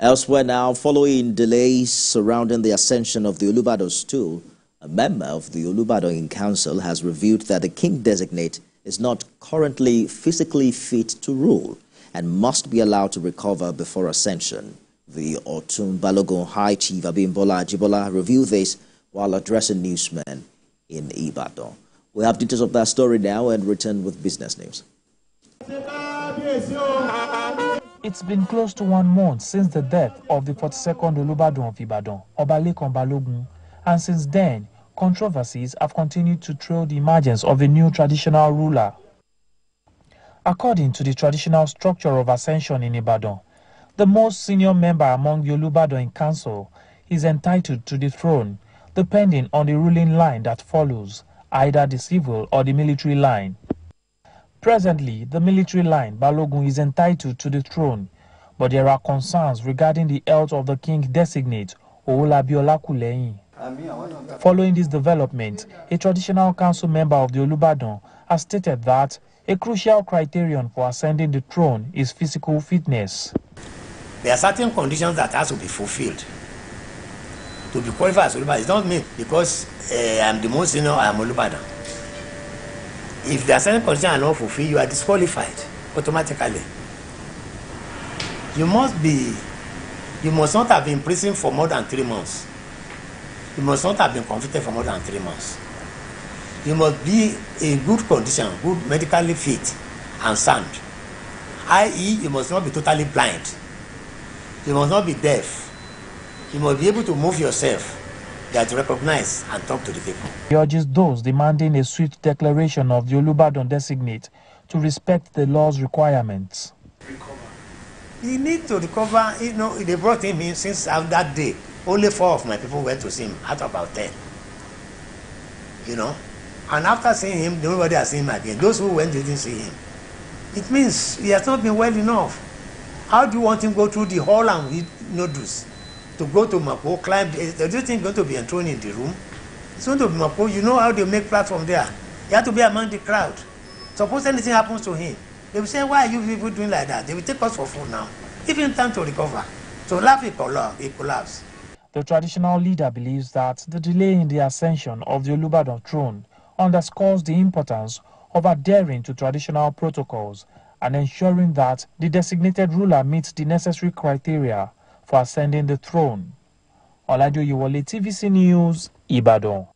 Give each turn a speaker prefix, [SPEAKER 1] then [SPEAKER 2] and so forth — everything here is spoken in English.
[SPEAKER 1] Elsewhere now, following delays surrounding the ascension of the Olubadan stool, a member of the Olubadan Council has revealed that the king designate is not currently physically fit to rule and must be allowed to recover before ascension. The Otun Balogun High Chief Abimbola Ajibola revealed this while addressing newsmen in Ibadan. We have details of that story now and return with business news.
[SPEAKER 2] It's been close to one month since the death of the 42nd Olubadan of Ibadan, Oba Lekan Balogun, and since then, controversies have continued to trail the emergence of a new traditional ruler. According to the traditional structure of ascension in Ibadan, the most senior member among the Olubadan Council is entitled to the throne, depending on the ruling line that follows, either the civil or the military line. Presently, the military line, Balogun, is entitled to the throne, but there are concerns regarding the health of the king designate, Owolabi Olakulehin. Following this development, a traditional council member of the Olubadan has stated that a crucial criterion for ascending the throne is physical fitness.
[SPEAKER 3] There are certain conditions that has to be fulfilled to be qualified as Olubadan. It's not me because uh, I'm the most senior, I'm Olubadan. If there are certain are not fulfilled you are disqualified automatically. You must be you must not have been prison for more than three months. You must not have been convicted for more than three months. You must be in good condition good medically fit and sound. I.e. you must not be totally blind. You must not be deaf. You must be able to move yourself that recognize and talk to the people.
[SPEAKER 2] He urges those demanding a swift declaration of the Olubadan designate to respect the law's requirements.
[SPEAKER 3] He need to recover, you know, they brought him in since that day. Only four of my people went to see him out of about ten. You know? And after seeing him, nobody has seen him again. Those who went didn't see him. It means he has not been well enough. How do you want him to go through the hall and eat noodles? To go to Mapo, climb. Eh, Do you think going to be enthroned in the room? It's going to be Mapo. You know how they make platform there. You have to be among the crowd. Suppose anything happens to him, they will say, "Why are you people doing like that?" They will take us for food now. Him time to recover. So laugh. It collapse.
[SPEAKER 2] The traditional leader believes that the delay in the ascension of the Olubadan throne underscores the importance of adhering to traditional protocols and ensuring that the designated ruler meets the necessary criteria for ascending the throne. Olajo Yewole, TVC News, Ibadan.